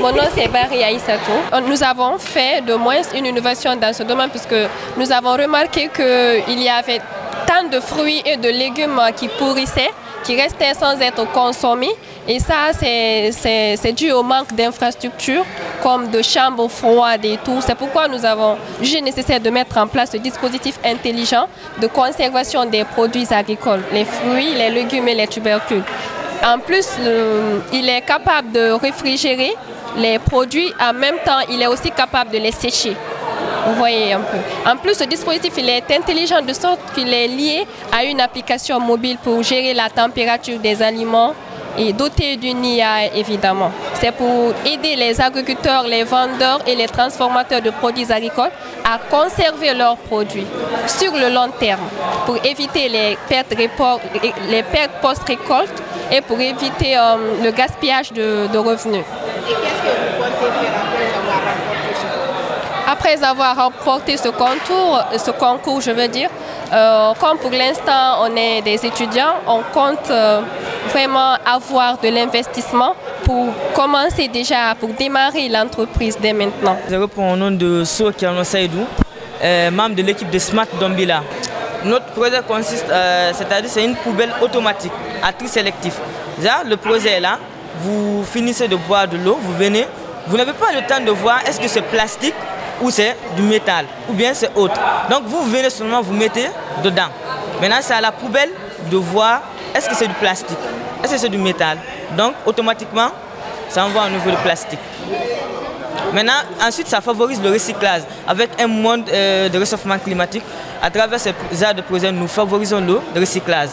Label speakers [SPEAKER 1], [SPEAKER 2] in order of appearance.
[SPEAKER 1] Mon nom c'est Barry Aïssatou. Nous avons fait de moins une innovation dans ce domaine puisque nous avons remarqué qu'il y avait tant de fruits et de légumes qui pourrissaient, qui restaient sans être consommés. Et ça, c'est dû au manque d'infrastructures comme de chambres froides et tout. C'est pourquoi nous avons jugé nécessaire de mettre en place ce dispositif intelligent de conservation des produits agricoles, les fruits, les légumes et les tubercules. En plus, il est capable de réfrigérer les produits, en même temps, il est aussi capable de les sécher. Vous voyez un peu. En plus, ce dispositif il est intelligent de sorte qu'il est lié à une application mobile pour gérer la température des aliments et doté d'une IA évidemment. C'est pour aider les agriculteurs, les vendeurs et les transformateurs de produits agricoles à conserver leurs produits sur le long terme pour éviter les pertes, post-récolte et pour éviter euh, le gaspillage de, revenus. Et qu'est-ce que vous comptez faire après avoir remporté ce concours, ce concours je veux dire, euh, comme pour l'instant on est des étudiants, on compte euh, vraiment avoir de l'investissement pour commencer déjà, pour démarrer l'entreprise dès maintenant.
[SPEAKER 2] Je réponds au nom de Sokiano Saïdou, membre de l'équipe de Smart Dombila. Notre projet consiste, c'est-à-dire c'est une poubelle automatique à tri sélectif. Déjà, le projet est là, vous finissez de boire de l'eau, vous venez, vous n'avez pas le temps de voir est-ce que c'est plastique ou c'est du métal, ou bien c'est autre. Donc vous venez seulement, vous mettez dedans. Maintenant, c'est à la poubelle de voir est-ce que c'est du plastique, est-ce que c'est du métal. Donc automatiquement, ça envoie un nouveau de plastique. Maintenant, ensuite, ça favorise le recyclage. Avec un monde euh, de réchauffement climatique, à travers ces aides de projet, nous favorisons le recyclage.